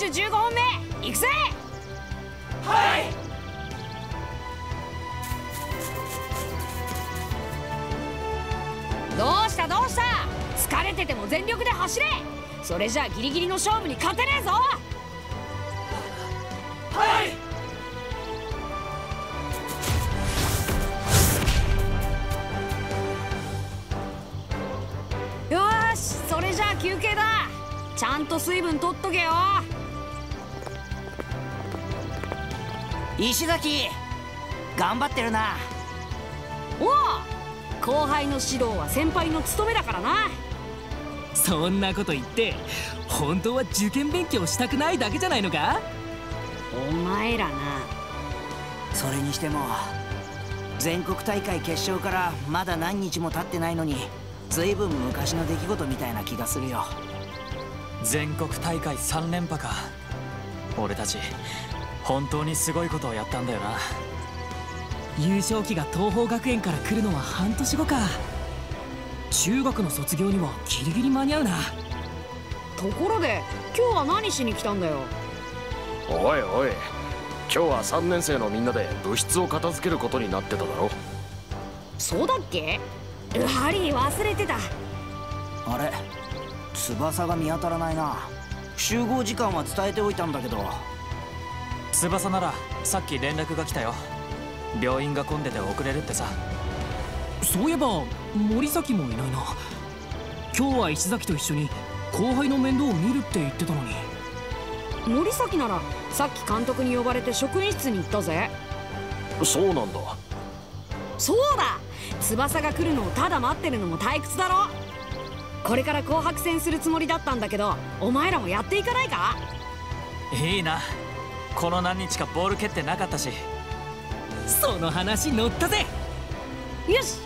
シュ15本目行くぜ!はい!どうしたどうした?疲れてても全力で走れ!それじゃあギリギリの勝負に勝てねえぞ!はい!よーしそれじゃあ休憩だ。ちゃんと水分取っとけよ石崎頑張ってるな。おお後輩の指導は先輩の務めだからな。そんなこと言って本当は受験勉強したくないだけじゃないのか？お前らな。それにしても全国大会決勝からまだ何日も経ってないのに随分昔の出来事みたいな気がするよ。全国大会3連覇か。俺たち本当にすごいことをやったんだよな。優勝旗が東邦学園から来るのは半年後か。中学の卒業にはギリギリ間に合うな。ところで今日は何しに来たんだよ？おいおい。今日は3年生のみんなで部室を片付けることになってただろ。そうだっけ？うはり忘れてた。あれ翼が見当たらないな。集合時間は伝えておいたんだけど翼ならさっき連絡が来たよ。病院が混んでて遅れるってさ。そういえば森崎もいないな。今日は石崎と一緒に後輩の面倒を見るって言ってたのに。森崎ならさっき監督に呼ばれて職員室に行ったぜ。そうなんだ。そうだ。翼が来るのをただ待ってるのも退屈だろ。これから紅白戦するつもりだったんだけどお前らもやっていかないか？いいなこの何日かボール蹴ってなかったし。その話乗ったぜ。よし。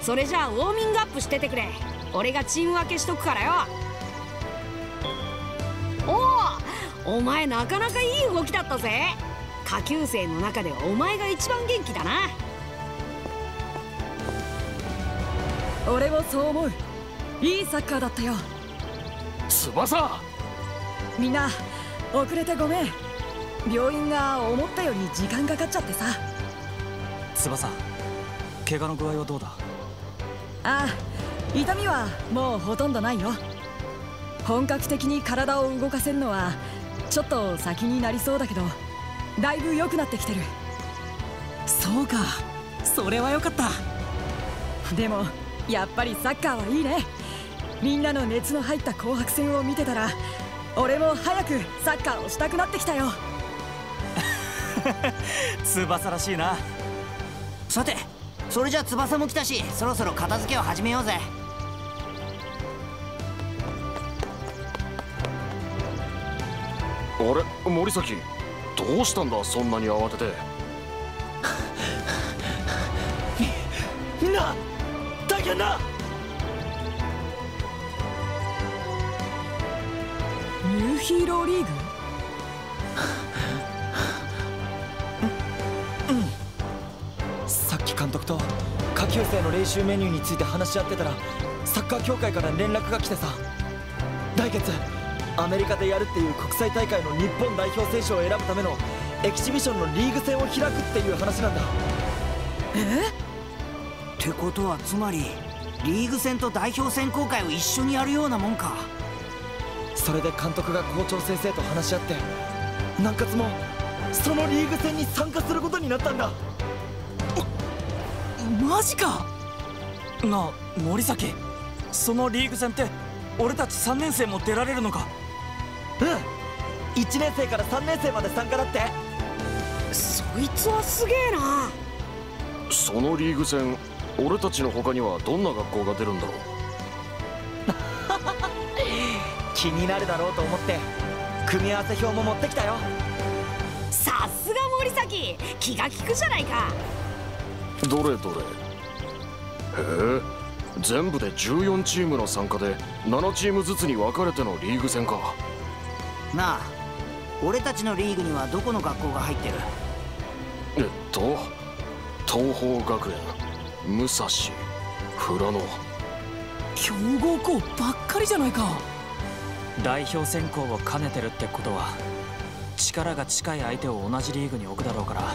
それじゃあウォーミングアップしててくれ。俺がチーム分けしとくからよ。おおお前なかなかいい動きだったぜ。下級生の中ではお前が一番元気だな。俺もそう思う。いいサッカーだったよ。翼！みんな遅れてごめん病院が思ったより時間かかっちゃってさ。翼怪我の具合はどうだ？ああ痛みはもうほとんどないよ。本格的に体を動かせるのはちょっと先になりそうだけどだいぶ良くなってきてる。そうかそれはよかった。でもやっぱりサッカーはいいね。みんなの熱の入った紅白戦を見てたら俺も早くサッカーをしたくなってきたよ 翼らしいな。さてそれじゃ翼も来たしそろそろ片付けを始めようぜ。あれ森崎どうしたんだそんなに慌てて。み んな大変だニューヒーローリーグ？下級生の練習メニューについて話し合ってたらサッカー協会から連絡が来てさ。来月アメリカでやるっていう国際大会の日本代表選手を選ぶためのエキシビションのリーグ戦を開くっていう話なんだ。え？ってことはつまりリーグ戦と代表選考会を一緒にやるようなもんか。それで監督が校長先生と話し合って南葛もそのリーグ戦に参加することになったんだマジか。なあ森崎。そのリーグ戦って俺たち3年生も出られるのか。うん。1年生から3年生まで参加だって。そいつはすげえな。そのリーグ戦俺たちの他にはどんな学校が出るんだろう？気になるだろうと思って組み合わせ表も持ってきたよ。さすが森崎。気が利くじゃないかどれどれ。へえ。全部で14チームの参加で7チームずつに分かれてのリーグ戦か。なあ俺たちのリーグにはどこの学校が入ってる？えっと東邦学園武蔵富良野。強豪校ばっかりじゃないか。代表選考を兼ねてるってことは力が近い相手を同じリーグに置くだろうから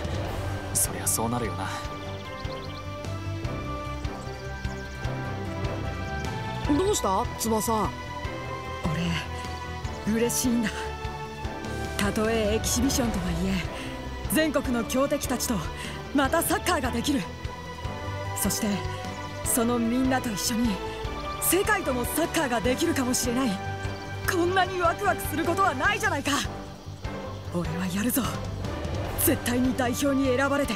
そりゃそうなるよなどうした？翼。俺嬉しいんだ。たとえエキシビションとはいえ全国の強敵たちとまたサッカーができる。そしてそのみんなと一緒に世界ともサッカーができるかもしれない。こんなにワクワクすることはないじゃないか。俺はやるぞ。絶対に代表に選ばれて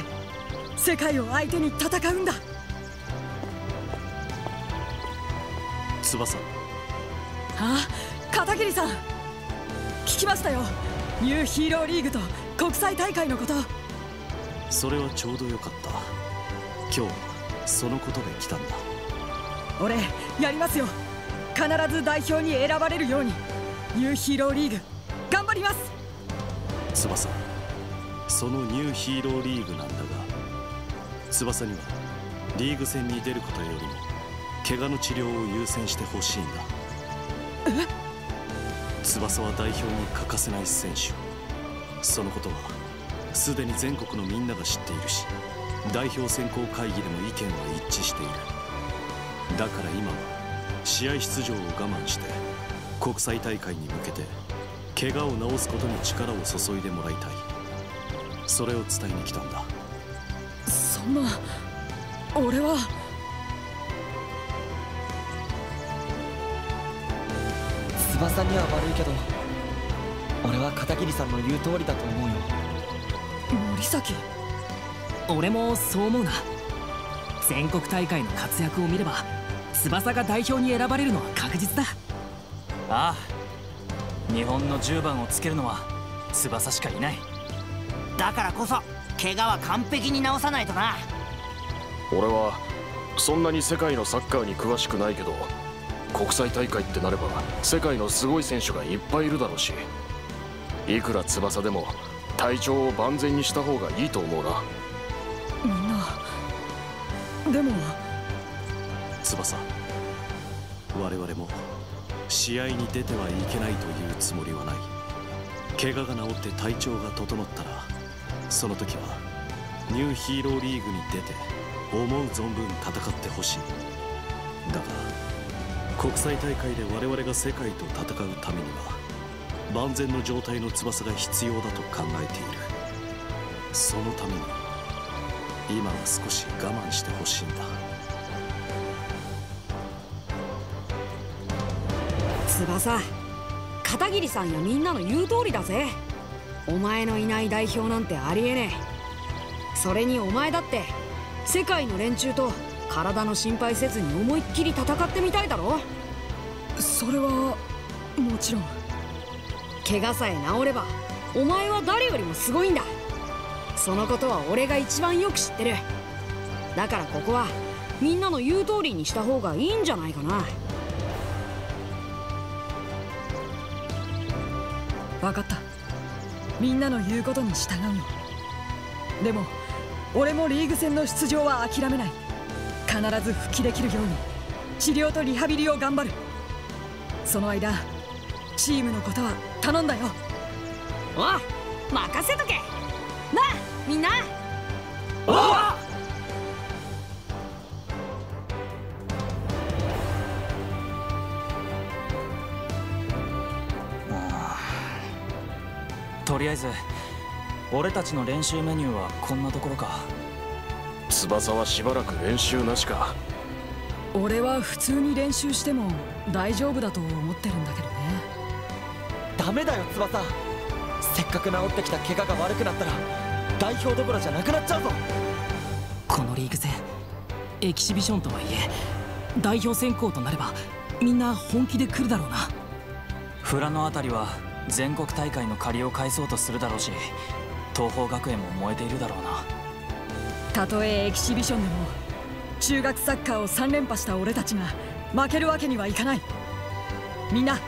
世界を相手に戦うんだ。翼。あ片桐さん。聞きましたよ。ニューヒーローリーグと国際大会のこと。それはちょうどよかった。今日そのことで来たんだ。俺やりますよ。必ず代表に選ばれるように。ニューヒーローリーグ頑張ります。翼。そのニューヒーローリーグなんだが翼にはリーグ戦に出ることよりも怪我の治療を優先してほしいんだ。翼は代表に欠かせない選手。そのことはすでに全国のみんなが知っているし代表選考会議でも意見は一致している。だから今は試合出場を我慢して国際大会に向けて怪我を治すことに力を注いでもらいたい。それを伝えに来たんだ。そんな俺は。翼には悪いけど俺は片桐さんの言う通りだと思うよ。森崎？俺もそう思うな。全国大会の活躍を見れば翼が代表に選ばれるのは確実だ。ああ日本の10番をつけるのは翼しかいない。だからこそ怪我は完璧に治さないとな。俺はそんなに世界のサッカーに詳しくないけど国際大会ってなれば世界のすごい選手がいっぱいいるだろうしいくら翼でも体調を万全にした方がいいと思うな。みんなでも翼。我々も試合に出てはいけないというつもりはない。怪我が治って体調が整ったらその時はニューヒーローリーグに出て思う存分戦ってほしい。だが国際大会で我々が世界と戦うためには万全の状態の翼が必要だと考えている。そのために今は少し我慢してほしいんだ。翼片桐さんやみんなの言う通りだぜ。お前のいない代表なんてありえねえ。それにお前だって世界の連中と体の心配せずに思いっきり戦ってみたいだろ？それはもちろん。怪我さえ治ればお前は誰よりもすごいんだ。そのことは俺が一番よく知ってる。だからここはみんなの言う通りにした方がいいんじゃないかな。分かった。みんなの言うことに従うよ。でも俺もリーグ戦の出場は諦めない必ず復帰できるように治療とリハビリを頑張る。その間チームのことは頼んだよ。おう任せとけ。なあみんな。とりあえず俺たちの練習メニューはこんなところか翼はしばらく練習なしか。俺は普通に練習しても大丈夫だと思ってるんだけどね。ダメだよ翼。せっかく治ってきた怪我が悪くなったら代表どころじゃなくなっちゃうぞ。このリーグ戦エキシビションとはいえ代表選考となればみんな本気で来るだろうな。富良野あたりは全国大会の借りを返そうとするだろうし東邦学園も燃えているだろうなたとえエキシビションでも中学サッカーを3連覇した俺たちが負けるわけにはいかない。みんな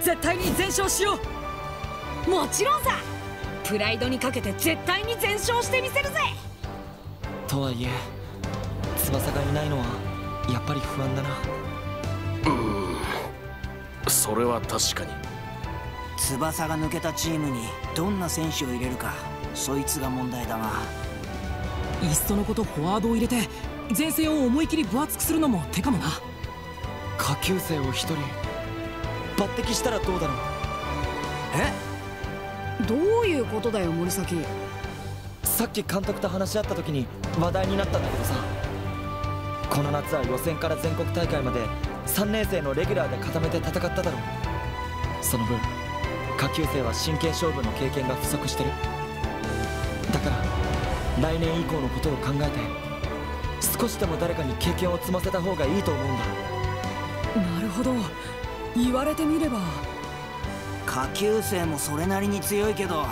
絶対に全勝しよう。もちろんさ。プライドにかけて絶対に全勝してみせるぜ。とはいえ翼がいないのはやっぱり不安だな。それは確かに。翼が抜けたチームにどんな選手を入れるかそいつが問題だないっそのことフォワードを入れて前線を思い切り分厚くするのも手かもな。下級生を一人抜擢したらどうだろう？え？どういうことだよ森崎。さっき監督と話し合った時に話題になったんだけどさ。この夏は予選から全国大会まで3年生のレギュラーで固めて戦っただろう。その分下級生は真剣勝負の経験が不足してる来年以降のことを考えて少しでも誰かに経験を積ませた方がいいと思うんだ。なるほど。言われてみれば。下級生もそれなりに強いけど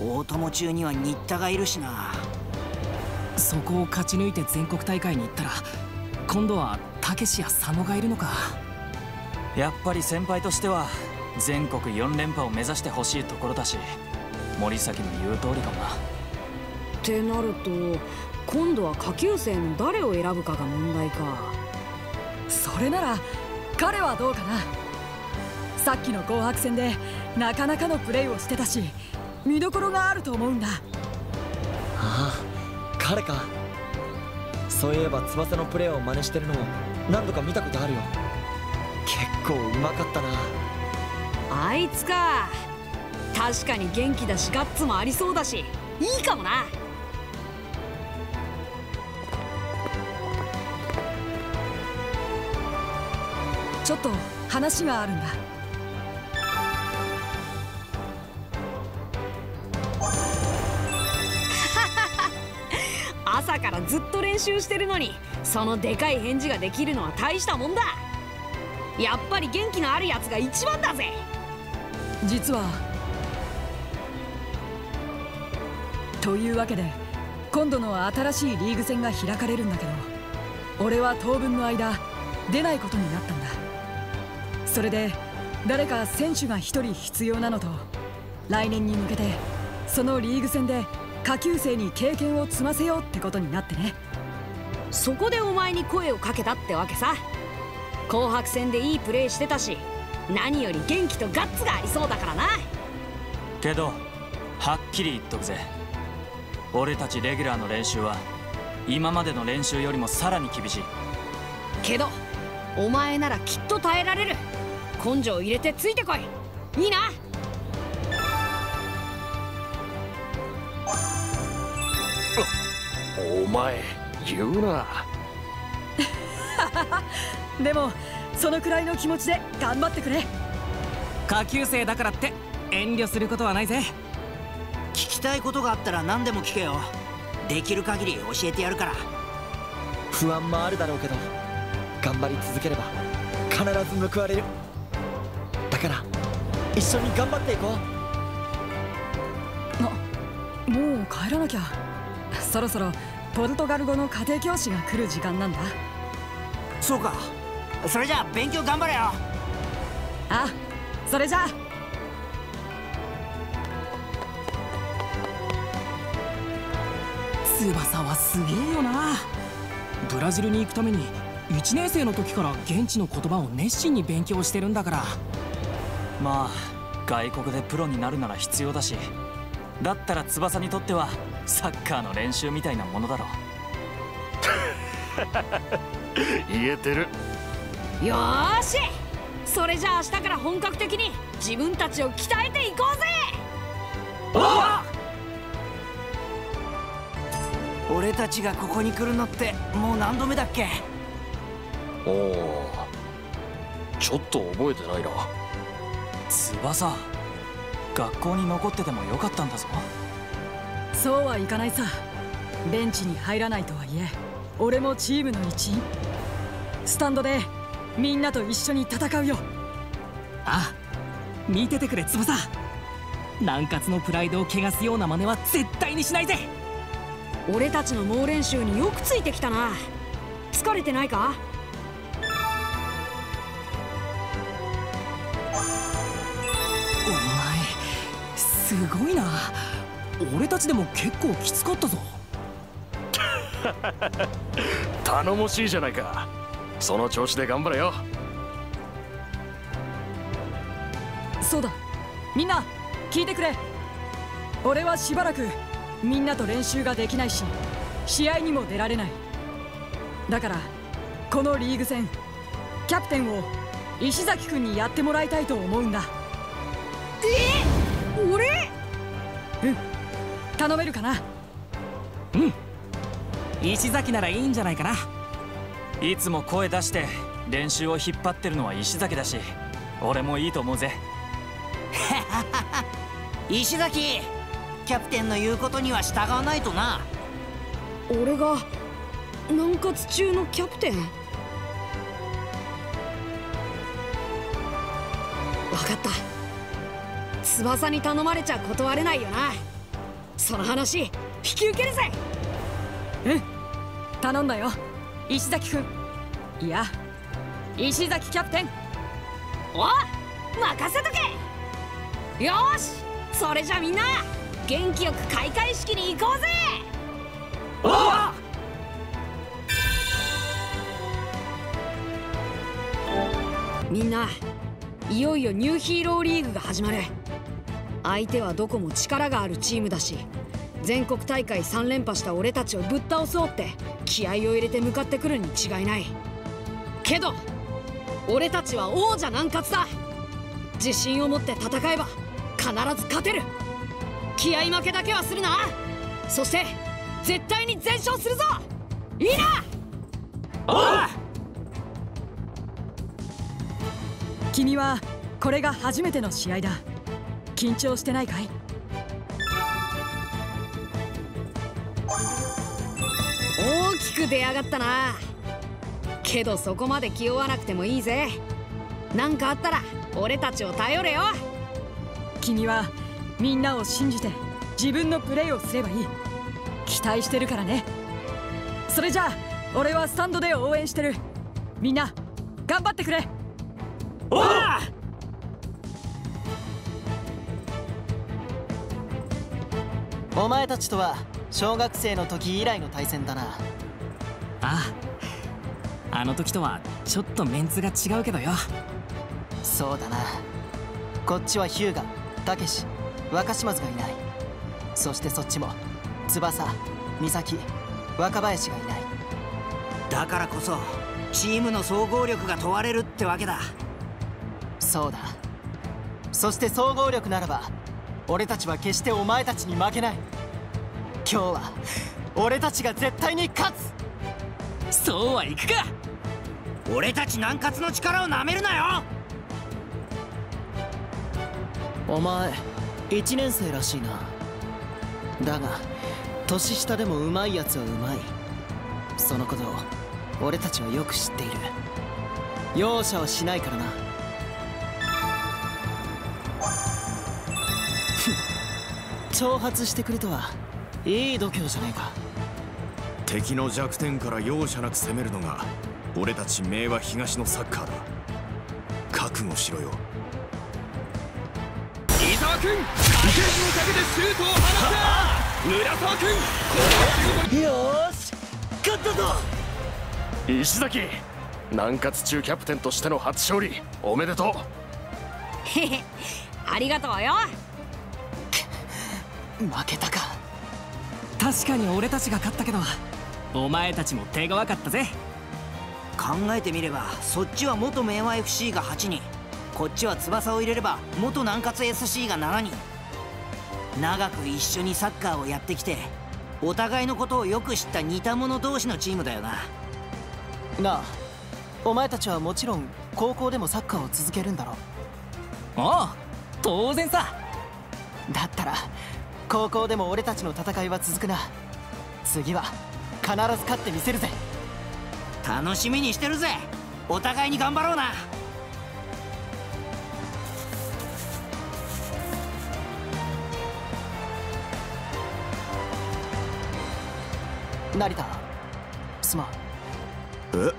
大友中には新田がいるしな。そこを勝ち抜いて全国大会に行ったら今度はたけしや佐野がいるのか。やっぱり先輩としては全国4連覇を目指してほしいところだし森崎の言う通りかもなってなると今度は下級生の誰を選ぶかが問題か。それなら彼はどうかな。さっきの紅白戦でなかなかのプレーをしてたし見どころがあると思うんだ。ああ彼か。そういえば翼のプレーを真似してるのを何度か見たことあるよ。結構うまかったな。あいつか。確かに元気だしガッツもありそうだしいいかもなちょっと話があるんだ。朝からずっと練習してるのにそのでかい返事ができるのは大したもんだ。やっぱり元気のあるやつが一番だぜ。実はというわけで今度の新しいリーグ戦が開かれるんだけど俺は当分の間出ないことになったんだ。それで誰か選手が1人必要なのと来年に向けてそのリーグ戦で下級生に経験を積ませようってことになってね。そこでお前に声をかけたってわけさ。紅白戦でいいプレーしてたし何より元気とガッツがありそうだからな。けどはっきり言っとくぜ。俺たちレギュラーの練習は今までの練習よりもさらに厳しい。けどお前ならきっと耐えられる根性入れてついてこい。いいな？お前言うな。でもそのくらいの気持ちで頑張ってくれ。下級生だからって遠慮することはないぜ。聞きたいことがあったら何でも聞けよ。できる限り教えてやるから。不安もあるだろうけど頑張り続ければ必ず報われる。だから一緒に頑張っていこう。もう帰らなきゃ。そろそろポルトガル語の家庭教師が来る時間なんだ。そうか。それじゃあ勉強頑張れよ。あそれじゃあ。翼はすげえよな。ブラジルに行くために1年生の時から現地の言葉を熱心に勉強してるんだからまあ外国でプロになるなら必要だしだったら翼にとってはサッカーの練習みたいなものだろ 言えてる。よーし！それじゃあ明日から本格的に自分たちを鍛えていこうぜ！俺たちがここに来るのってもう何度目だっけ？おおちょっと覚えてないな翼。学校に残っててもよかったんだぞ。そうはいかないさ。ベンチに入らないとはいえ俺もチームの一員。スタンドでみんなと一緒に戦うよ。あ見ててくれ翼。南葛のプライドを汚すような真似は絶対にしないぜ。俺たちの猛練習によくついてきたな。疲れてないか？すごいな。俺たちでも結構きつかったぞ。頼もしいじゃないか。その調子で頑張れよ。そうだ。みんな聞いてくれ。俺はしばらくみんなと練習ができないし試合にも出られない。だからこのリーグ戦キャプテンを石崎君にやってもらいたいと思うんだうん。頼めるかな？うん。石崎ならいいんじゃないかな。いつも声出して練習を引っ張ってるのは石崎だし俺もいいと思うぜ。石崎キャプテンの言うことには従わないとな。俺が南葛中のキャプテン？分かった翼に頼まれちゃ断れないよな。その話引き受けるぜ。うん。頼んだよ。石崎君いや石崎キャプテン。お任せとけ。よしそれじゃみんな元気よく開会式に行こうぜ。おみんないよいよニューヒーローリーグが始まる相手はどこも力があるチームだし全国大会3連覇した俺たちをぶっ倒そうって気合を入れて向かってくるに違いない。けど俺たちは王者南葛だ。自信を持って戦えば必ず勝てる。気合負けだけはするな。そして絶対に全勝するぞ。いいな！おう君はこれが初めての試合だ緊張してないかい？大きく出やがったな。けどそこまで気負わなくてもいいぜ。何かあったら俺たちを頼れよ。君はみんなを信じて自分のプレーをすればいい。期待してるからね。それじゃあ俺はスタンドで応援してる。みんな頑張ってくれ。おうお前たちとは小学生の時以来の対戦だな。あああの時とはちょっとメンツが違うけどよ。そうだな。こっちは日向たけし若島津がいない。そしてそっちも翼美咲若林がいない。だからこそチームの総合力が問われるってわけだ。そうだ。そして総合力ならば俺たちは決してお前たちに負けない。今日は俺たちが絶対に勝つ。そうはいくか。俺たち南葛の力をなめるなよ。お前1年生らしいな。だが年下でもうまいやつはうまい。そのことを俺たちはよく知っている。容赦はしないからな挑発してくれとはいい度胸じゃねえか。敵の弱点から容赦なく攻めるのが俺たち明和東のサッカーだ。覚悟しろよ。伊沢君受け身にかけてシュートを放った。村沢君こよし勝ったぞ。石崎南葛中キャプテンとしての初勝利おめでとう。へへありがとうよ負けたか。確かに俺たちが勝ったけどお前たちも手強かったぜ。考えてみればそっちは元明和 FC が8人。こっちは翼を入れれば元南葛 SC が7人。長く一緒にサッカーをやってきてお互いのことをよく知った似た者同士のチームだよな。なあお前たちはもちろん高校でもサッカーを続けるんだろああ当然さ。だったら高校でも俺たちの戦いは続くな。次は必ず勝ってみせるぜ。楽しみにしてるぜ。お互いに頑張ろうな。成田すまん。え？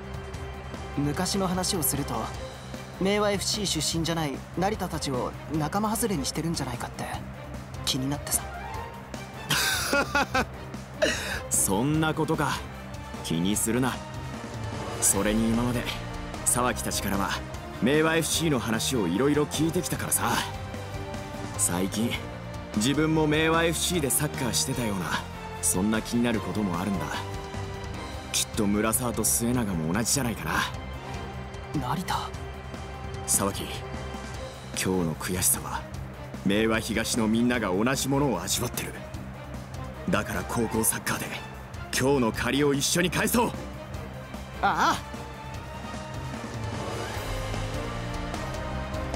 昔の話をすると明和 FC 出身じゃない成田たちを仲間外れにしてるんじゃないかって気になってさそんなことか。気にするな。それに今まで沢木たちからは明和 FC の話をいろいろ聞いてきたからさ。最近自分も明和 FC でサッカーしてたようなそんな気になることもあるんだ。きっと村沢と末永も同じじゃないかな。成田？沢木今日の悔しさは明和東のみんなが同じものを味わってるだから高校サッカーで今日の借りを一緒に返そう。ああ。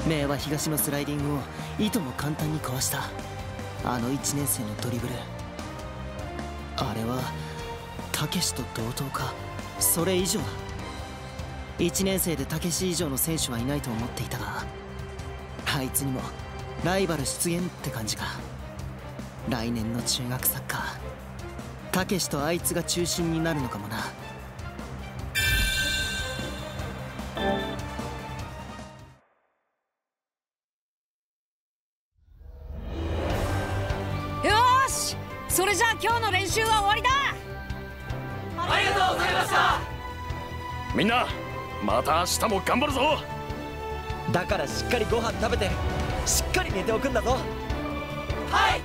明和東のスライディングをいとも簡単に壊した。あの1年生のドリブル。あれはたけしと同等か。それ以上だ。1年生でたけし以上の選手はいないと思っていたがあいつにもライバル出現って感じか。来年の中学サッカー。たけしとあいつが中心になるのかもな。よーし！それじゃあ今日の練習は終わりだ！ありがとうございました！みんなまた明日も頑張るぞ！だからしっかりご飯食べてしっかり寝ておくんだぞ！はい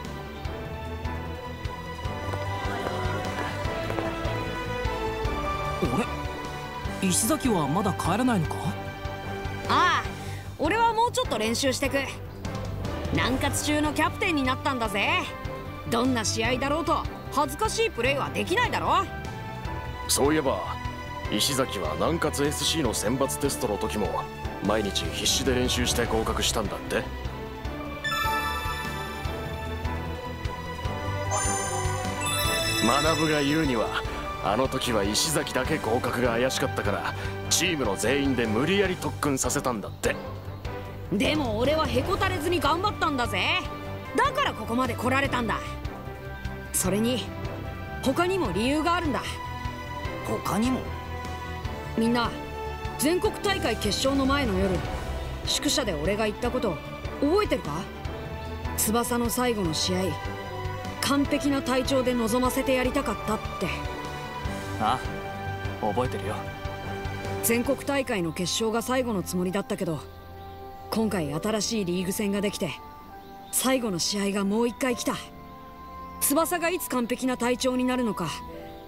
石崎はまだ帰らないのか？ああ俺はもうちょっと練習してく。南葛中のキャプテンになったんだぜ。どんな試合だろうと恥ずかしいプレーはできないだろ。そういえば石崎は南葛 SC の選抜テストの時も毎日必死で練習して合格したんだって。学が言うにはあの時は石崎だけ合格が怪しかったからチームの全員で無理やり特訓させたんだって。でも俺はへこたれずに頑張ったんだぜ。だからここまで来られたんだ。それに他にも理由があるんだ。他にも？みんな全国大会決勝の前の夜宿舎で俺が言ったこと覚えてるか？翼の最後の試合完璧な体調で臨ませてやりたかったってあ覚えてるよ。全国大会の決勝が最後のつもりだったけど今回新しいリーグ戦ができて最後の試合がもう一回来た。翼がいつ完璧な体調になるのか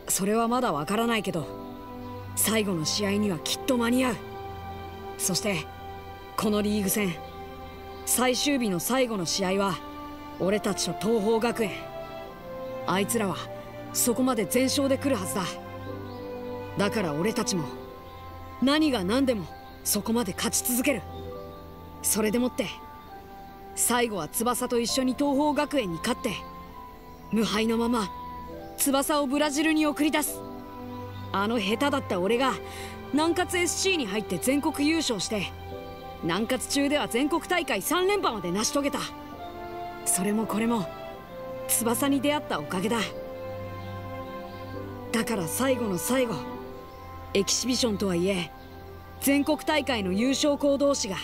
それはまだわからないけど最後の試合にはきっと間に合う。そしてこのリーグ戦最終日の最後の試合は俺たちと東邦学園。あいつらはそこまで全勝で来るはずだ。だから俺たちも何が何でもそこまで勝ち続ける。それでもって最後は翼と一緒に東邦学園に勝って無敗のまま翼をブラジルに送り出す。あの下手だった俺が南葛 SC に入って全国優勝して南葛中では全国大会3連覇まで成し遂げた。それもこれも翼に出会ったおかげだ。だから最後の最後エキシビションとはいえ全国大会の優勝校同士が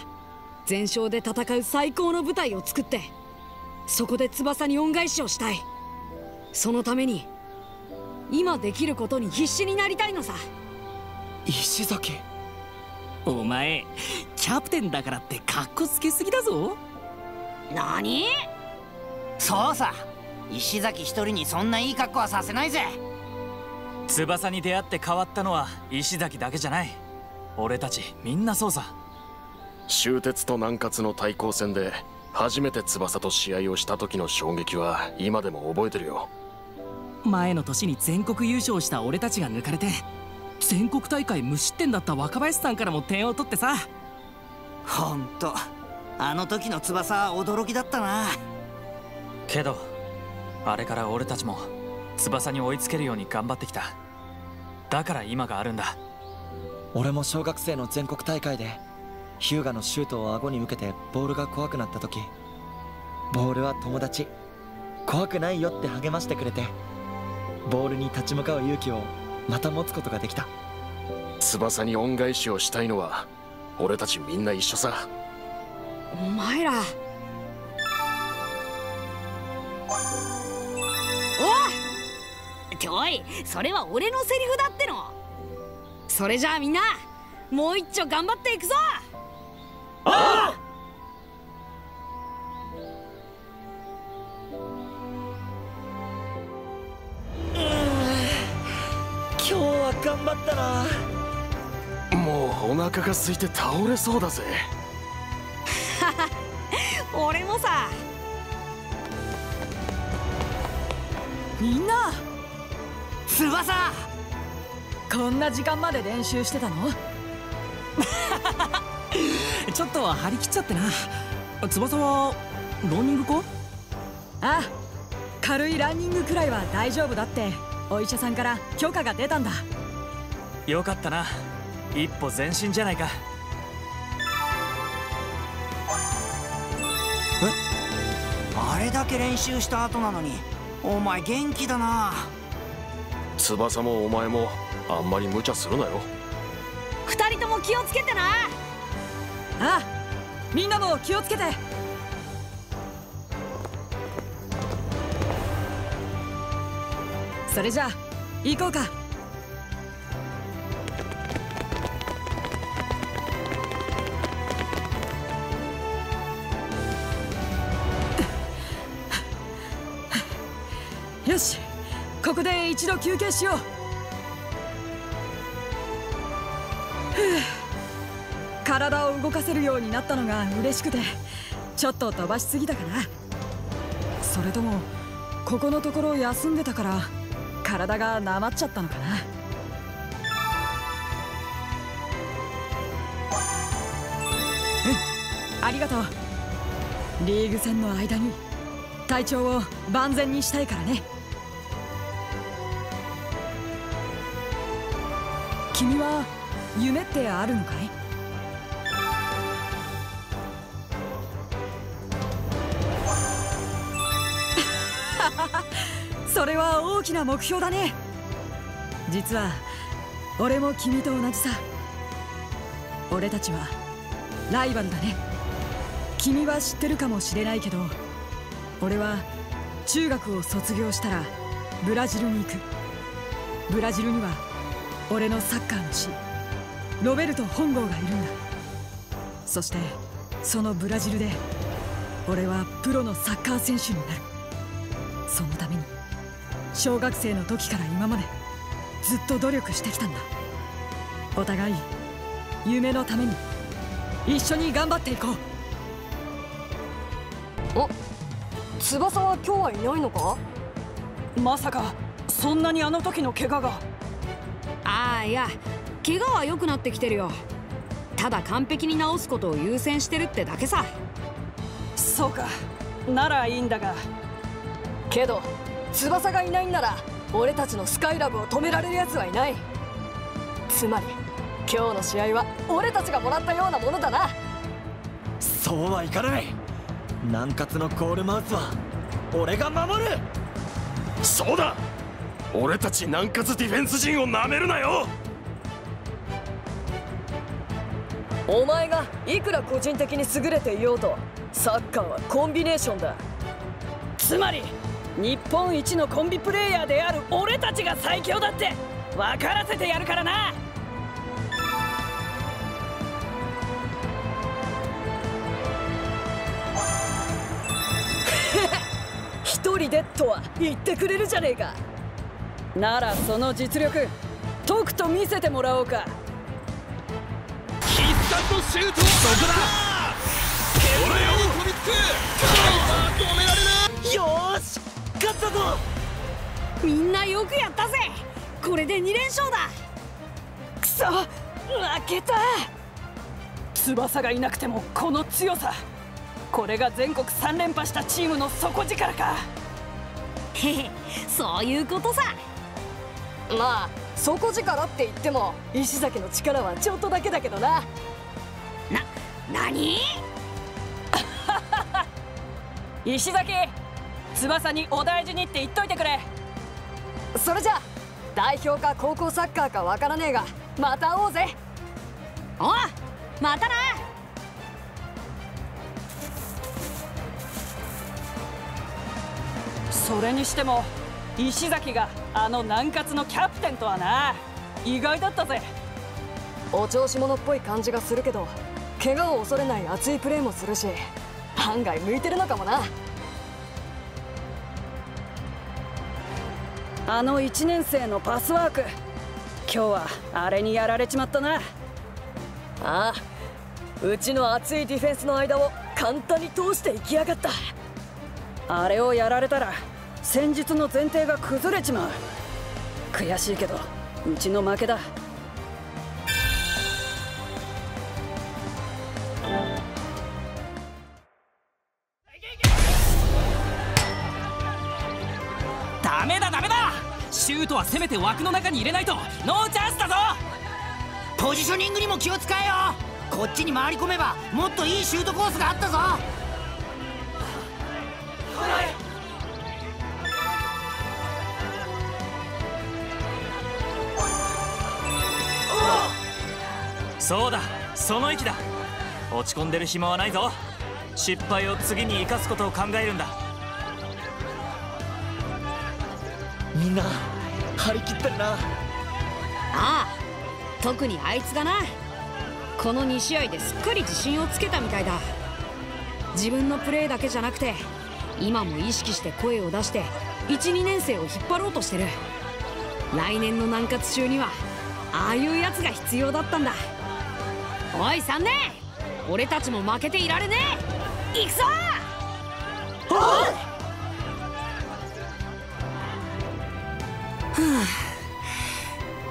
全勝で戦う最高の舞台を作ってそこで翼に恩返しをしたい。そのために今できることに必死になりたいのさ。石崎？お前キャプテンだからってカッコつけすぎだぞ。何？そうさ石崎一人にそんないい格好はさせないぜ翼に出会って変わったのは石崎だけじゃない。俺たちみんなそうさ。終鉄と南葛の対抗戦で初めて翼と試合をした時の衝撃は今でも覚えてるよ。前の年に全国優勝した俺たちが抜かれて全国大会無失点だった若林さんからも点を取ってさ。ほんとあの時の翼は驚きだったな。けどあれから俺たちも翼に追いつけるように頑張ってきた。だから今があるんだ。俺も小学生の全国大会でヒューガのシュートを顎に向けてボールが怖くなった時ボールは友達怖くないよって励ましてくれてボールに立ち向かう勇気をまた持つことができた。翼に恩返しをしたいのは俺たちみんな一緒さ。お前らっておいそれは俺のセリフだっての。それじゃあみんなもう一丁頑張っていくぞ。ああ今日は頑張ったな。もうお腹が空いて倒れそうだぜ。俺もさ。みんな翼！こんな時間まで練習してたの？ちょっと張り切っちゃってな。翼はランニングかああ軽いランニングくらいは大丈夫だって。お医者さんから許可が出たんだ。よかったな。一歩前進じゃないか。あれだけ練習した後なのに。お前元気だな翼もお前もあんまり無茶するなよ。二人とも気をつけてな。ああみんなも気をつけて。それじゃあ行こうか。よしここで一度休憩しよう。体を動かせるようになったのが嬉しくてちょっと飛ばしすぎたかな。それともここのところ休んでたから体がなまっちゃったのかな。うん。ありがとう。リーグ戦の間に体調を万全にしたいからね。夢ってあるのかい？それは大きな目標だね。実は俺も君と同じさ。俺たちはライバルだね。君は知ってるかもしれないけど俺は中学を卒業したらブラジルに行く。ブラジルには俺のサッカーの師。ロベルト本郷がいるんだ。そしてそのブラジルで俺はプロのサッカー選手になる。そのために小学生の時から今までずっと努力してきたんだ。お互い夢のために一緒に頑張っていこう。お翼は今日はいないのか？まさかそんなにあの時の怪我が。ああいや怪我は良くなってきてるよ。ただ完璧に治すことを優先してるってだけさ。そうか。ならいいんだが。けど翼がいないんなら俺たちのスカイラブを止められる奴はいない。つまり今日の試合は俺たちがもらったようなものだな。そうはいかない。南葛のゴールマウスは俺が守る。そうだ。俺たち南葛ディフェンス陣をなめるなよお前がいくら個人的に優れていようとサッカーはコンビネーションだ。つまり日本一のコンビプレーヤーである俺たちが最強だって分からせてやるからな。一人でとは言ってくれるじゃねえか。ならその実力とくと見せてもらおうか。のシュートをそこだ俺よ飛びつく止められないよーし勝ったぞみんなよくやったぜ。これで2連勝だ。くそ負けた。翼がいなくてもこの強さ。これが全国3連覇したチームの底力か。へへそういうことさ。まあ底力って言っても石崎の力はちょっとだけだけどなな。何？石崎翼にお大事にって言っといてくれ。それじゃ代表か高校サッカーかわからねえがまた会おうぜ。おうまたな。それにしても石崎があの南葛のキャプテンとはな。意外だったぜ。お調子者っぽい感じがするけど怪我を恐れない熱いプレーもするし案外向いてるのかもな。あの1年生のパスワーク今日はあれにやられちまったな。ああうちの熱いディフェンスの間を簡単に通していきやがった。あれをやられたら戦術の前提が崩れちまう。悔しいけどうちの負けだはせめて枠の中に入れないと。ノーチャンスだぞ。ポジショニングにも気を使えよ。こっちに回り込めばもっといいシュートコースがあったぞ。そうだ。その息だ。落ち込んでる暇はないぞ。失敗を次に生かすことを考えるんだ。みんな張り切ってるな。ああ特にあいつがな。この2試合ですっかり自信をつけたみたいだ。自分のプレーだけじゃなくて今も意識して声を出して12年生を引っ張ろうとしてる。来年の南葛中にはああいうやつが必要だったんだ。おい3年俺たちも負けていられねえ。行くぞ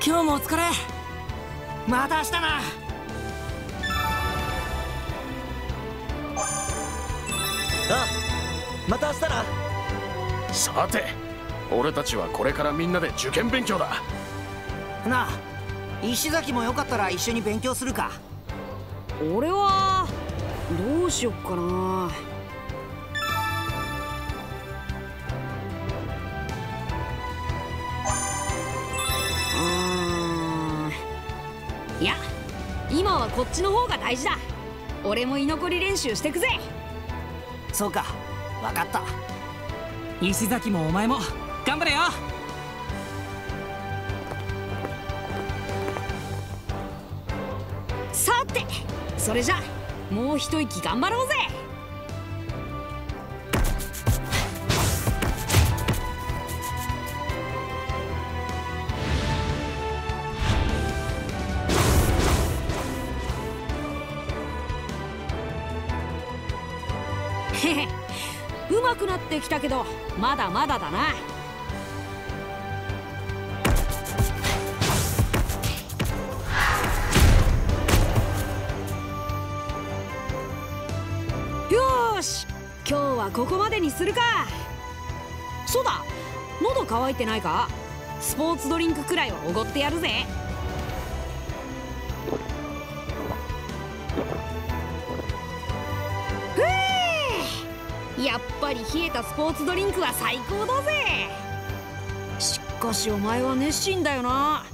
今日もお疲れ。また明日な。あまた明日な。さて俺たちはこれからみんなで受験勉強だ。なあ石崎もよかったら一緒に勉強するか。俺はどうしよっかなはこっちの方が大事だ。俺も居残り練習してくぜ。そうか。分かった。石崎もお前も頑張れよ。さてそれじゃもう一息頑張ろうぜどまだまだだな。よし今日はここまでにするか。そうだ喉乾いてないか？スポーツドリンクくらいはおごってやるぜ。り冷えたスポーツドリンクは最高だぜ。しかしお前は熱心だよな。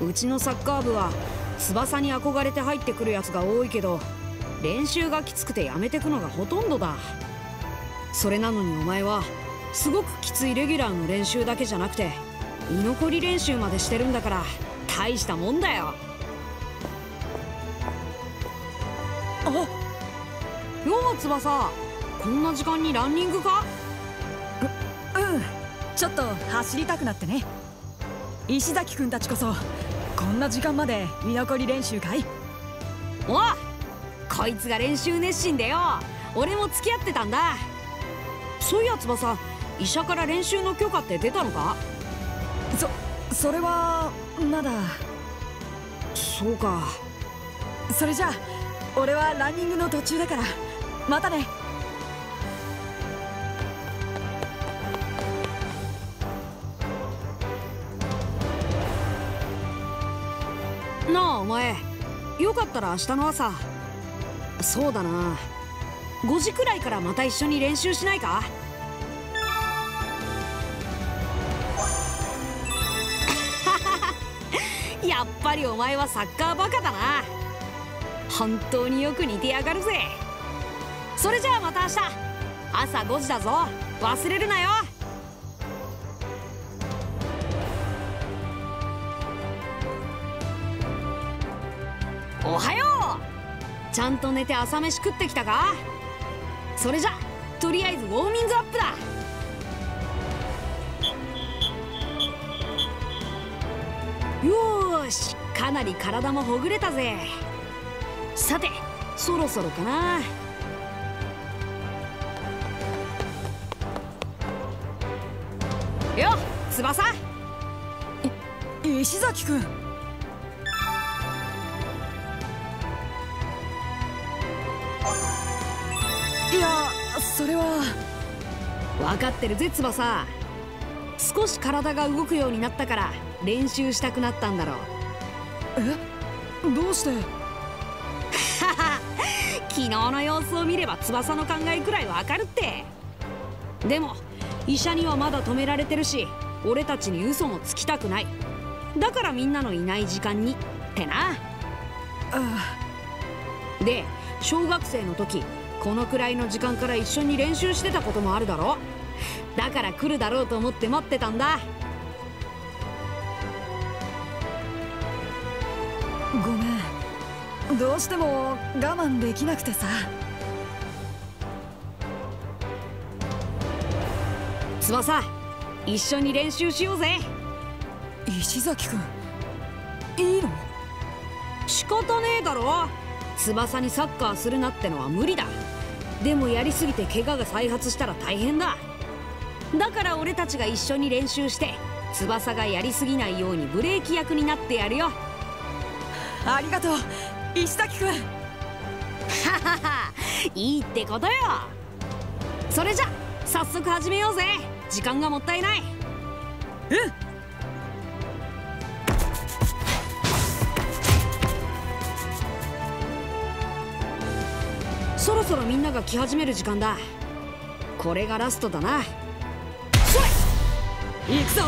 うちのサッカー部は翼に憧れて入ってくるやつが多いけど練習がきつくてやめてくのがほとんどだ。それなのにお前はすごくきついレギュラーの練習だけじゃなくて居残り練習までしてるんだから大したもんだよ。あよう翼。こんな時間にランニングかうん。ちょっと走りたくなってね。石崎君たちこそこんな時間まで居残り練習かい？おこいつが練習熱心でよ。俺も付き合ってたんだ。そういや翼医者から練習の許可って出たのか？そそれはまだ。そうか。それじゃあ俺はランニングの途中だからまたねよかったら明日の朝。そうだな。5時くらいからまた一緒に練習しないか？やっぱりお前はサッカーバカだな。本当によく似てやがるぜ。それじゃあまた明日。朝5時だぞ。忘れるなよ。ちゃんと寝て朝飯食ってきたか？それじゃとりあえずウォーミングアップだ。よーしかなり体もほぐれたぜ。さてそろそろかな。よ翼。石崎君分かってる。ぜ翼少し体が動くようになったから練習したくなったんだろう。え？どうして？昨日の様子を見れば翼の考えくらいわかるって。でも医者にはまだ止められてるし俺たちに嘘もつきたくない。だからみんなのいない時間にってな。で小学生の時このくらいの時間から一緒に練習してたこともあるだろだから来るだろうと思って待ってたんだ。ごめん。どうしても我慢できなくてさ。翼一緒に練習しようぜ。石崎君いいの？仕方ねえだろ。翼にサッカーするなってのは無理だ。でもやりすぎて怪我が再発したら大変だだから俺たちが一緒に練習して翼がやりすぎないようにブレーキ役になってやるよ。ありがとう石崎君。はははいいってことよ。それじゃ早速始めようぜ。時間がもったいない。うん。そろそろみんなが来始める時間だ。これがラストだな行くぞ。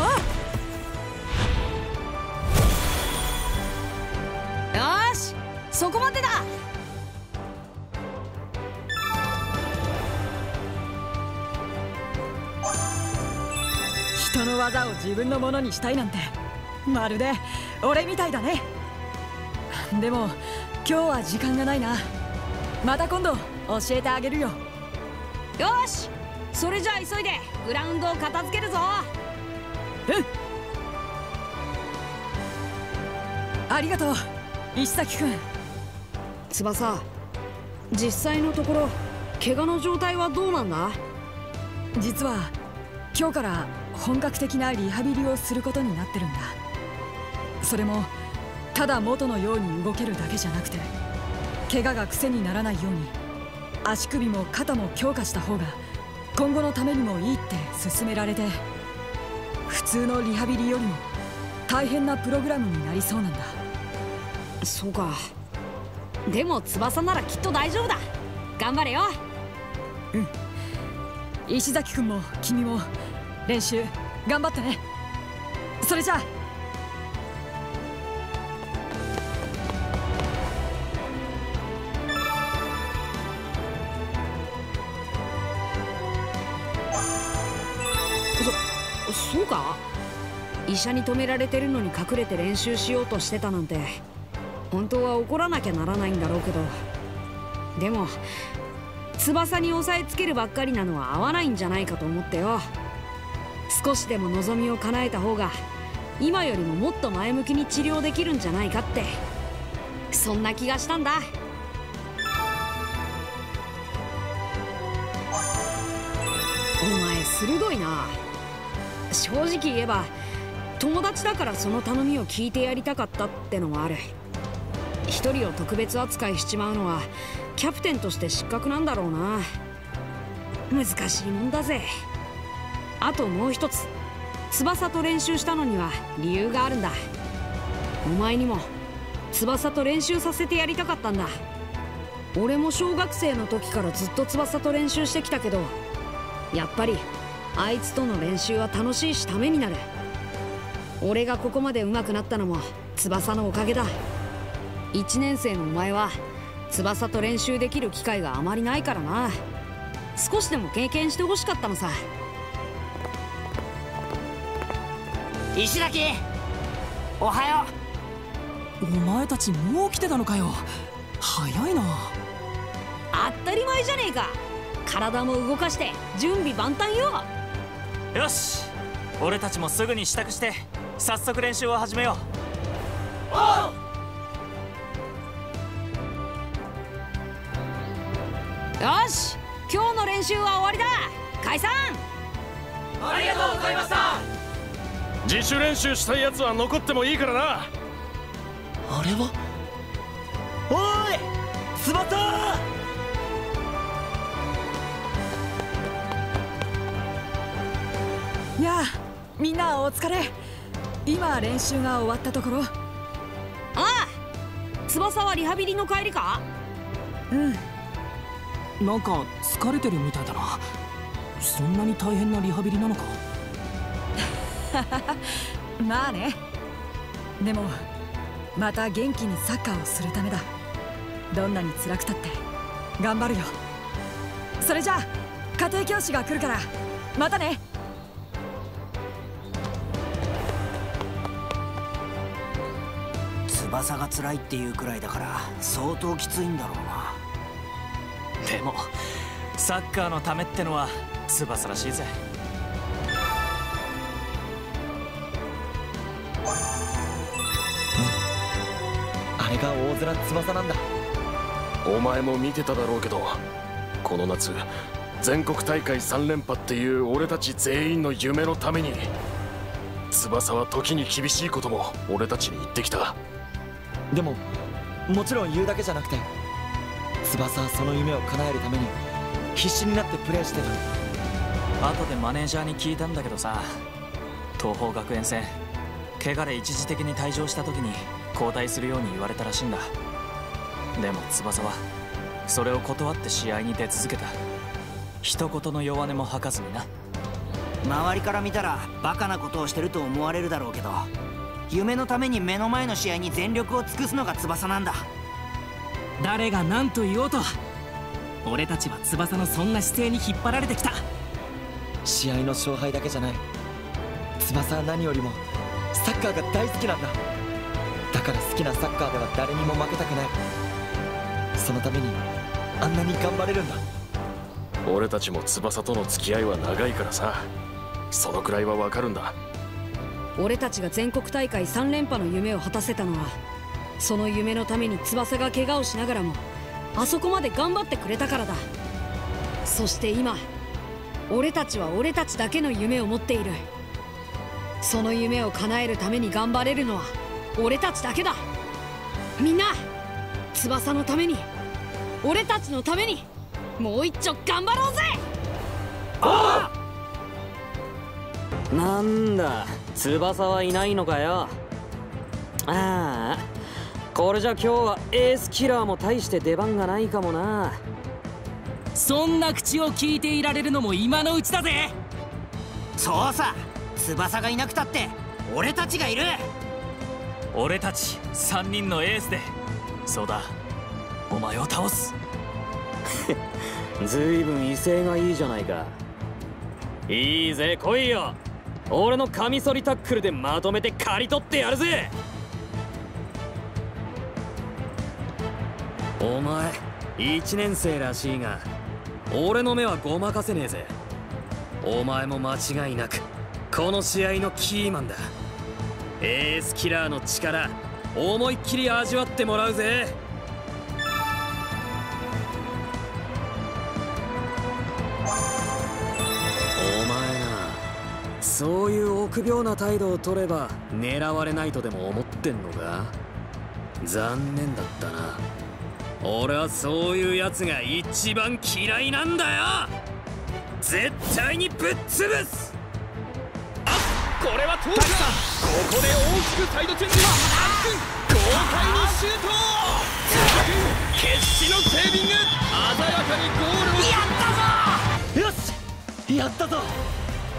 よしそこまでだ。人の技を自分のものにしたいなんてまるで俺みたいだね。でも今日は時間がないな。また今度教えてあげるよ。よしそれじゃあ急いでグラウンドを片付けるぞ。うん。ありがとう石崎君。翼実際のところ怪我の状態はどうなんだ？実は今日から本格的なリハビリをすることになってるんだ。それもただ元のように動けるだけじゃなくて怪我が癖にならないように足首も肩も強化した方が今後のためにもいいって勧められて普通のリハビリよりも大変なプログラムになりそうなんだ。そうか。でも翼ならきっと大丈夫だ。頑張れよ。うん。石崎君も君も練習頑張ってね。それじゃあ医者に止められてるのに隠れて練習しようとしてたなんて本当は怒らなきゃならないんだろうけど。でも翼に押さえつけるばっかりなのは合わないんじゃないかと思ってよ。少しでも望みを叶えた方が今よりももっと前向きに治療できるんじゃないかって。そんな気がしたんだ。お前鋭いな。正直言えば友達だからその頼みを聞いてやりたかったってのもある。一人を特別扱いしちまうのはキャプテンとして失格なんだろうな。難しいもんだぜ。あともう一つ翼と練習したのには理由があるんだ。お前にも翼と練習させてやりたかったんだ。俺も小学生の時からずっと翼と練習してきたけどやっぱりあいつとの練習は楽しいしためになる。俺がここまで上手くなったのも翼のおかげだ。1年生のお前は翼と練習できる機会があまりないからな。少しでも経験してほしかったのさ。石崎おはよお前たちもう来てたのかよ。早いな。当たり前じゃねえか。体も動かして準備万端よ。よし。俺たちもすぐに支度して早速練習を始めよよし今日の練習は終わりだ。解散。ありがとうございました。自主練習したいやつは残ってもいいからな。あれは？おい翼！やあみんなお疲れ今練習が終わったところ。ああ翼はリハビリの帰りか？うん。なんか疲れてるみたいだな。そんなに大変なリハビリなのか？まあね。でもまた元気にサッカーをするためだ。どんなに辛くたって頑張るよ。それじゃあ家庭教師が来るからまたね翼が辛いっていうくらいだから相当きついんだろうな。でもサッカーのためってのは翼らしいぜ。あれが大空翼なんだ。お前も見てただろうけどこの夏全国大会3連覇っていう俺たち全員の夢のために翼は時に厳しいことも俺たちに言ってきたでももちろん言うだけじゃなくて翼はその夢を叶えるために必死になってプレーしてた後でマネージャーに聞いたんだけどさ東邦学園戦怪我で一時的に退場した時に交代するように言われたらしいんだ。でも翼はそれを断って試合に出続けた。一言の弱音も吐かずにな。周りから見たらバカなことをしてると思われるだろうけど夢のために目の前の試合に全力を尽くすのが翼なんだ。誰が何と言おうと俺たちは翼のそんな姿勢に引っ張られてきた。試合の勝敗だけじゃない。翼は何よりもサッカーが大好きなんだ。だから好きなサッカーでは誰にも負けたくない。そのためにあんなに頑張れるんだ。俺たちも翼との付き合いは長いからさ。そのくらいはわかるんだ俺たちが全国大会3連覇の夢を果たせたのはその夢のために翼が怪我をしながらもあそこまで頑張ってくれたからだ。そして今俺たちは俺たちだけの夢を持っている。その夢を叶えるために頑張れるのは俺たちだけだ。みんな翼のために俺たちのためにもう一丁頑張ろうぜ！なんだ？翼はいないのかよ。ああこれじゃ今日はエースキラーも大して出番がないかもな。そんな口を聞いていられるのも今のうちだぜ。そうさ翼がいなくたって俺たちがいる。俺たち3人のエースで。そうだお前を倒す。ずいぶん威勢がいいじゃないか。いいぜ来いよ俺のカミソリタックルでまとめて刈り取ってやるぜ。お前1年生らしいが俺の目はごまかせねえぜ。お前も間違いなくこの試合のキーマンだ。エースキラーの力思いっきり味わってもらうぜ。そういう臆病な態度を取れば狙われないとでも思ってんのか？残念だったな。俺はそういうやつが一番嫌いなんだよ！絶対にぶっ潰す！これは通ったここで大きくサイドチェンジ豪快にシュート！決死のセービング鮮やかにゴールをよしやったぞ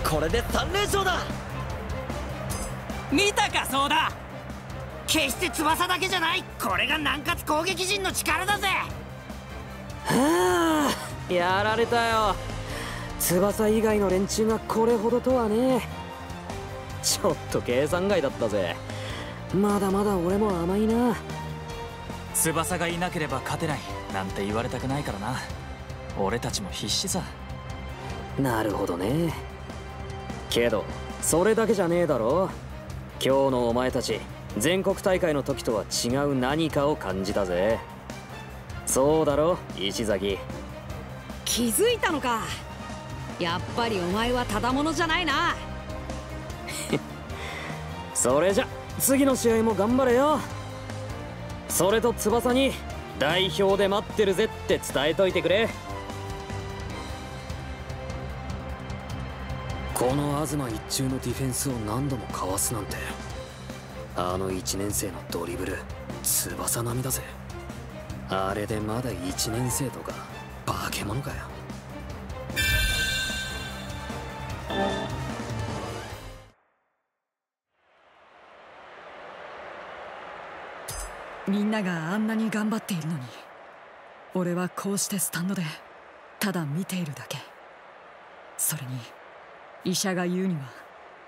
これで3連勝だ。見たかそうだ。決して翼だけじゃない。これが南葛攻撃陣の力だぜ。はあやられたよ。翼以外の連中がこれほどとはね。ちょっと計算外だったぜ。まだまだ俺も甘いな。翼がいなければ勝てない。なんて言われたくないからな。俺たちも必死さ。なるほどねけどそれだけじゃねえだろ。今日のお前たち全国大会の時とは違う何かを感じたぜ。そうだろ石崎。気づいたのか。やっぱりお前はただものじゃないな。それじゃ次の試合も頑張れよ。それと翼に代表で待ってるぜって伝えといてくれこの東一中のディフェンスを何度もかわすなんて。あの1年生のドリブル翼並みだぜ。あれでまだ1年生とか化け物かよ。みんながあんなに頑張っているのに俺はこうしてスタンドでただ見ているだけ。それに医者が言うには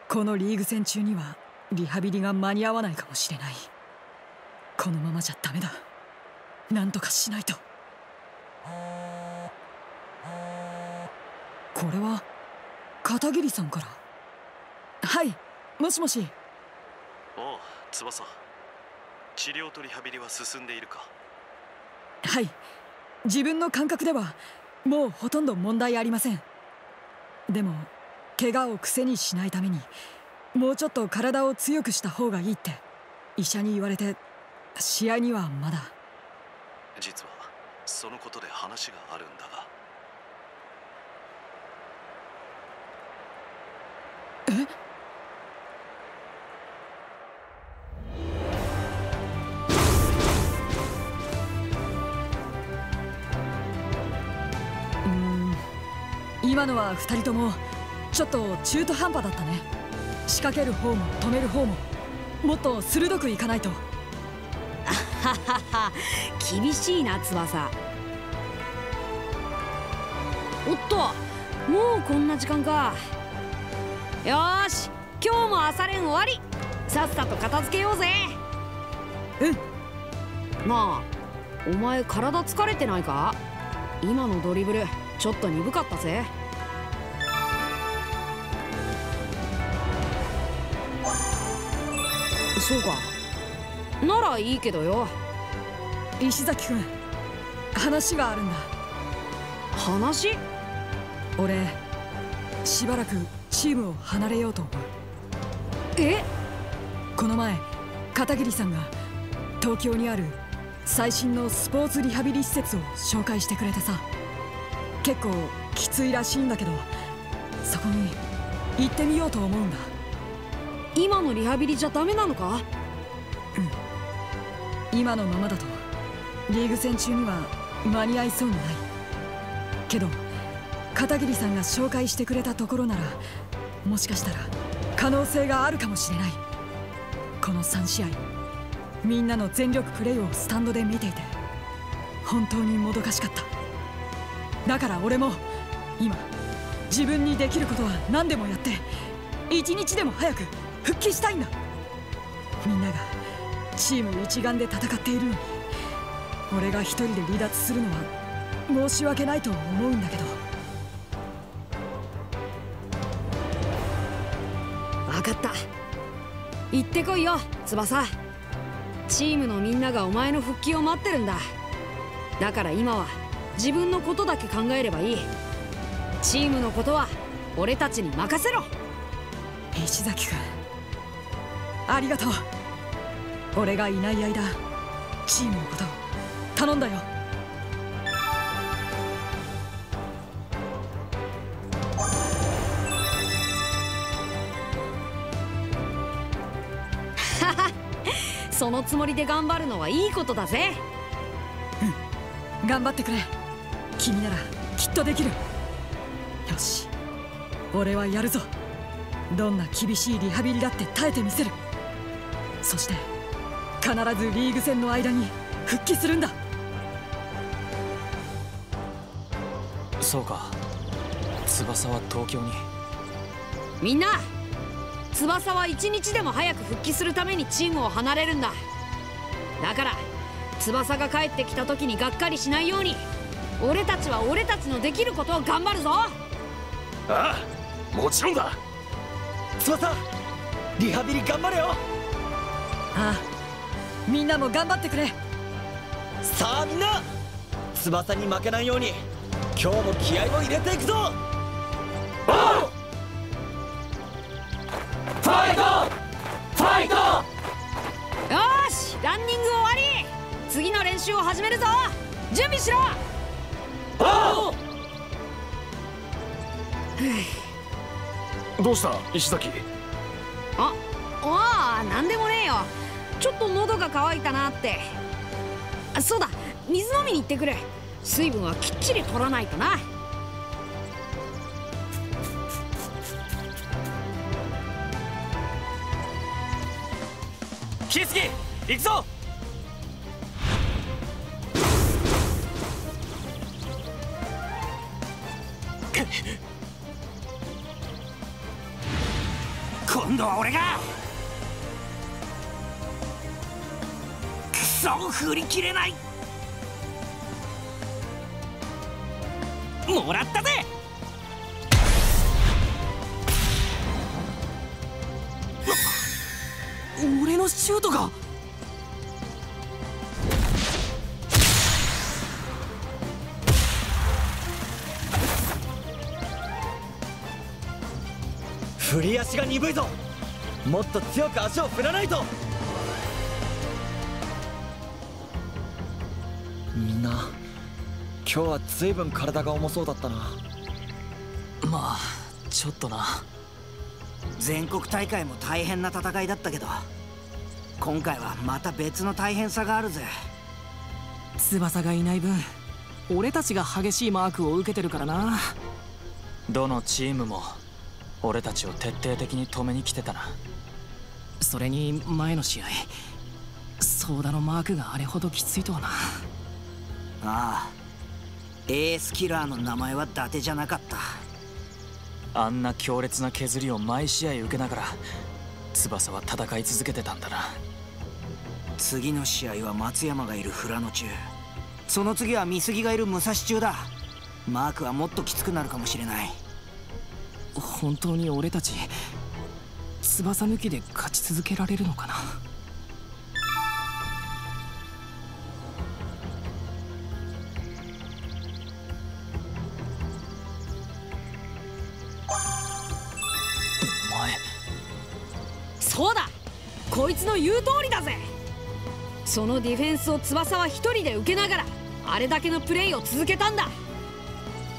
このリーグ戦中にはリハビリが間に合わないかもしれない。このままじゃダメだ。なんとかしないと。これは片桐さんから。はい。もしもし。おう翼。治療とリハビリは進んでいるか？はい。自分の感覚ではもうほとんど問題ありません。でも怪我を癖にしないためにもうちょっと体を強くした方がいいって医者に言われて試合にはまだ。実はそのことで話があるんだが。え？うーん。今のは2人ともちょっと中途半端だったね。仕掛ける方も止める方ももっと鋭くいかないと。ははは厳しいな翼。おっともうこんな時間か。よーし今日も朝練終わり。さっさと片付けようぜ。うん。なあお前体疲れてないか？今のドリブルちょっと鈍かったぜそうか。ならいいけどよ。石崎君話があるんだ。話？俺しばらくチームを離れようと思う。え？この前片桐さんが東京にある最新のスポーツリハビリ施設を紹介してくれてさ。結構きついらしいんだけどそこに行ってみようと思うんだ今のリハビリじゃダメなのか？うん。今のままだとリーグ戦中には間に合いそうにない。けど片桐さんが紹介してくれたところならもしかしたら可能性があるかもしれない。この3試合みんなの全力プレーをスタンドで見ていて本当にもどかしかった。だから俺も今自分にできることは何でもやって一日でも早く復帰したいんだみんながチーム一丸で戦っているのに俺が一人で離脱するのは申し訳ないと思うんだけど。分かった。行ってこいよ翼。チームのみんながお前の復帰を待ってるんだ。だから今は自分のことだけ考えればいい。チームのことは俺たちに任せろ。石崎君ありがとう。俺がいない間チームのこと頼んだよ。そのつもりで頑張るのはいいことだぜ。うん。頑張ってくれ。君ならきっとできる。よし。俺はやるぞ。どんな厳しいリハビリだって耐えてみせるそして必ずリーグ戦の間に復帰するんだ。そうか。翼は東京に。みんな翼は一日でも早く復帰するためにチームを離れるんだ。だから翼が帰ってきた時にがっかりしないように俺たちは俺たちのできることを頑張るぞ。ああもちろんだ。翼リハビリ頑張れよああみんなも頑張ってくれ。さあみんな翼に負けないように今日も気合を入れていくぞ。ファイト！ファイト！よーしランニング終わり。次の練習を始めるぞ。準備しろ。どうした？石崎。あああなんでもねえよ。ちょっと喉が渇いたなって。あそうだ。水飲みに行ってくれ水分はきっちり取らないとな。キスキ行くぞ。振り切れない。もらったぜ。俺のシュートが。振り足が鈍いぞ。もっと強く足を振らないと。今日は随分体が重そうだったな。まあちょっとな。全国大会も大変な戦いだったけど今回はまた別の大変さがあるぜ。翼がいない分俺たちが激しいマークを受けてるからな。どのチームも俺たちを徹底的に止めに来てたな。それに前の試合ソーダのマークがあれほどきついとはな。ああエースキラーの名前は伊達じゃなかった。あんな強烈な削りを毎試合受けながら翼は戦い続けてたんだな。次の試合は松山がいる富良野中。その次は美杉がいる武蔵中だ。マークはもっときつくなるかもしれない。本当に俺たち翼抜きで勝ち続けられるのかな？そのディフェンスを翼は一人で受けながらあれだけのプレーを続けたんだ。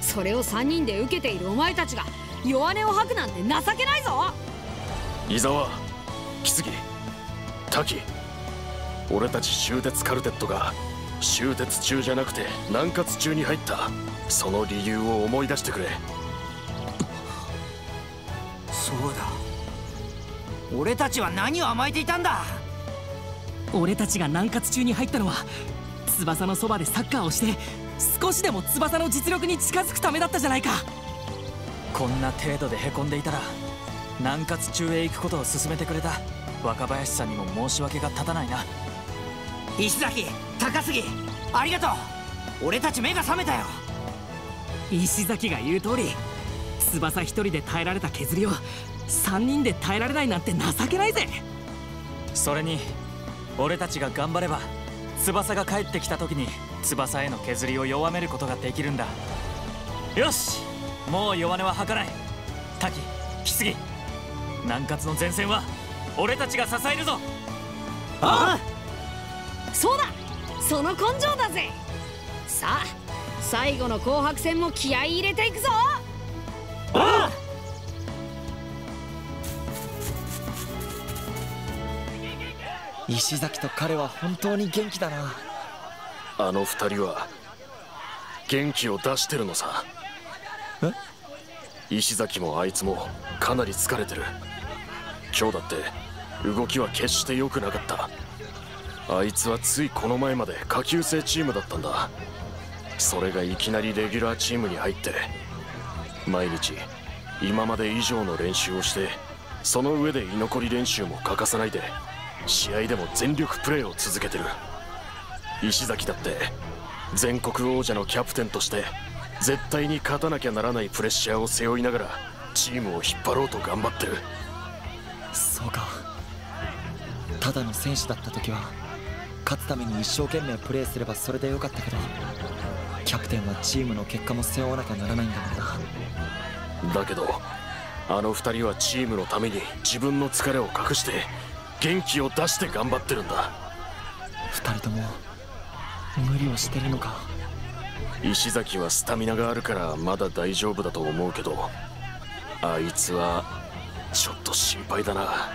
それを3人で受けているお前たちが弱音を吐くなんて情けないぞ。伊沢木杉滝俺たち終鉄カルテットが終鉄中じゃなくて南葛中に入った。その理由を思い出してくれ。そうだ。俺たちは何を甘えていたんだ俺たちが南葛中に入ったのは翼のそばでサッカーをして少しでも翼の実力に近づくためだったじゃないか。こんな程度でへこんでいたら南葛中へ行くことを勧めてくれた若林さんにも申し訳が立たないな。石崎高杉ありがとう。俺たち目が覚めたよ。石崎が言う通り翼一人で耐えられた削りを3人で耐えられないなんて情けないぜ。それに俺たちが頑張れば翼が帰ってきた時に翼への削りを弱めることができるんだ。よし!もう弱音は吐かない。滝木杉南葛の前線は俺たちが支えるぞ。あそうだ!その根性だぜ!さあ最後の紅白戦も気合い入れていくぞ!あ石崎と彼は本当に元気だな。あの二人は元気を出してるのさ。え？石崎もあいつもかなり疲れてる。今日だって動きは決して良くなかった。あいつはついこの前まで下級生チームだったんだ。それがいきなりレギュラーチームに入って毎日今まで以上の練習をしてその上で居残り練習も欠かさないで試合でも全力プレーを続けてる。石崎だって全国王者のキャプテンとして絶対に勝たなきゃならないプレッシャーを背負いながらチームを引っ張ろうと頑張ってる。そうか。ただの選手だった時は勝つために一生懸命プレーすればそれでよかったけどキャプテンはチームの結果も背負わなきゃならないんだもんな。だけどあの二人はチームのために自分の疲れを隠して元気を出して頑張ってるんだ。二人とも無理をしてるのか。石崎はスタミナがあるからまだ大丈夫だと思うけどあいつはちょっと心配だな